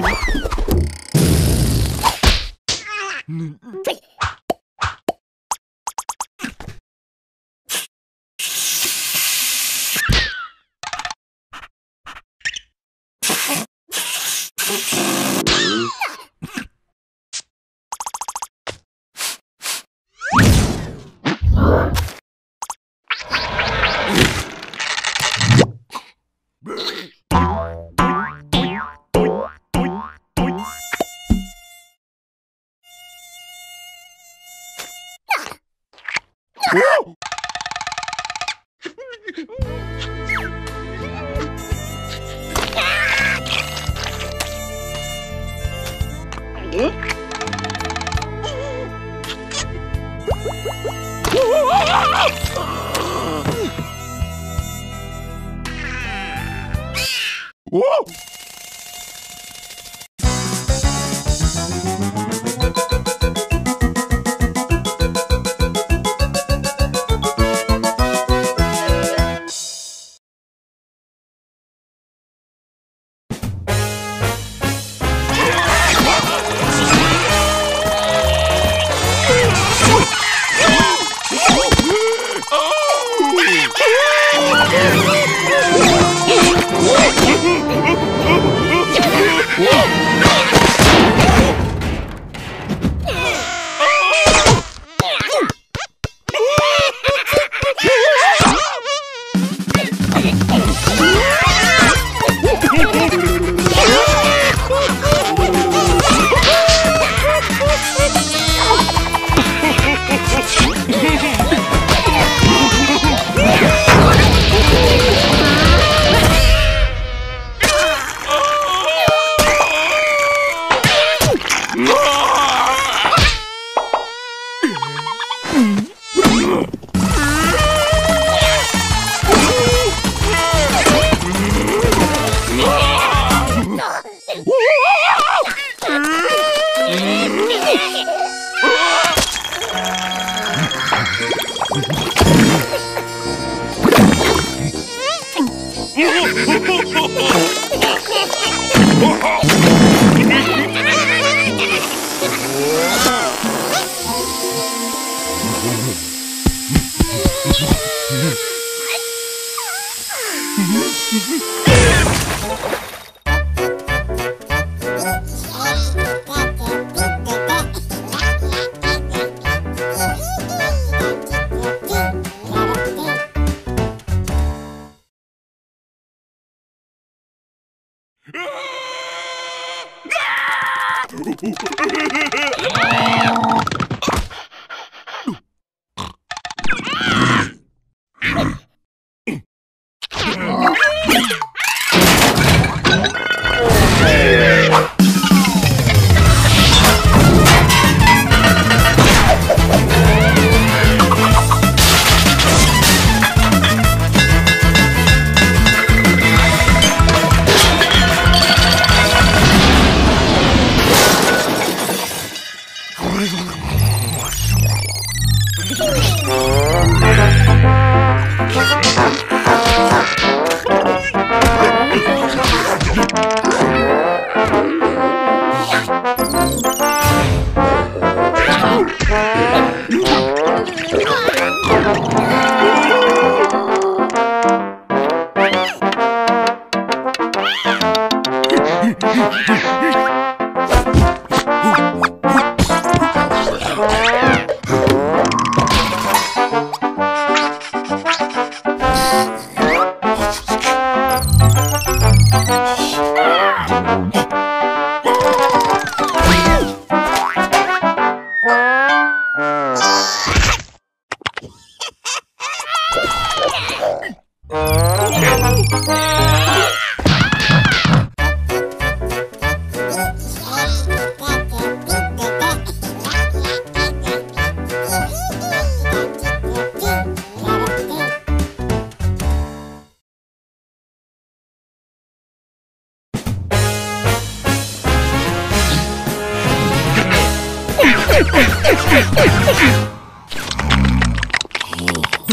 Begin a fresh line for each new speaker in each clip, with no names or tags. Hey! Uh!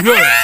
Good.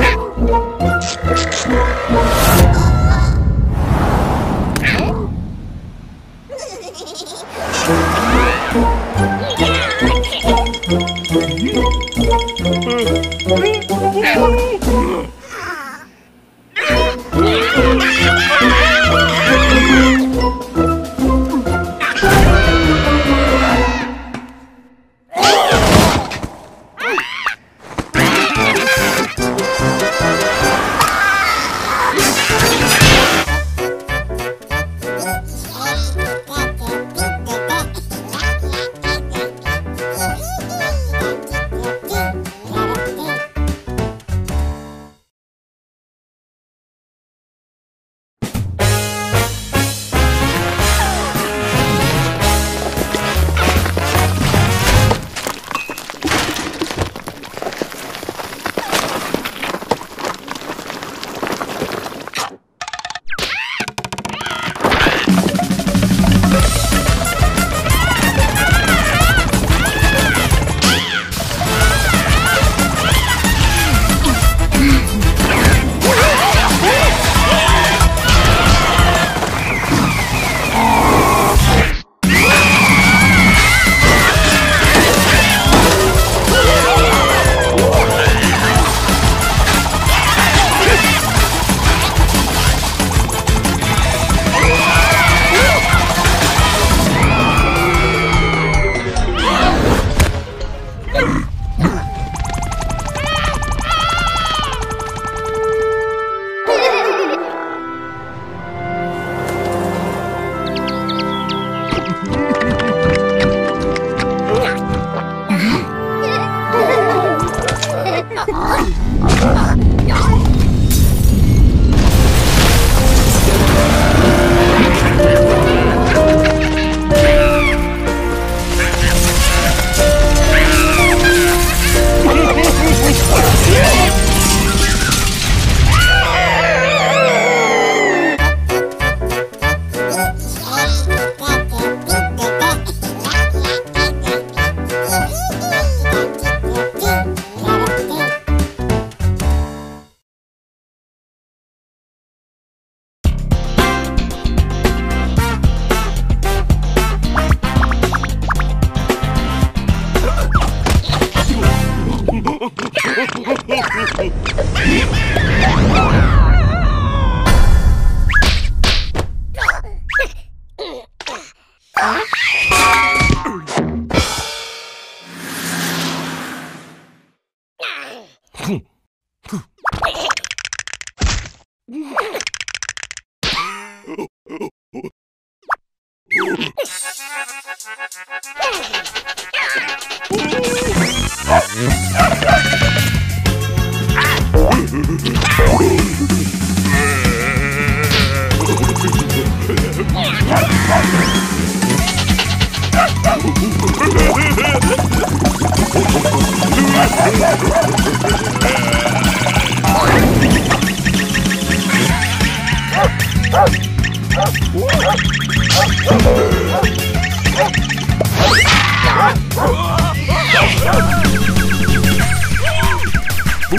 Let's go. Ooh. Ooh.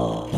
Oh.